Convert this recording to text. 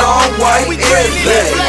Long, white, doing.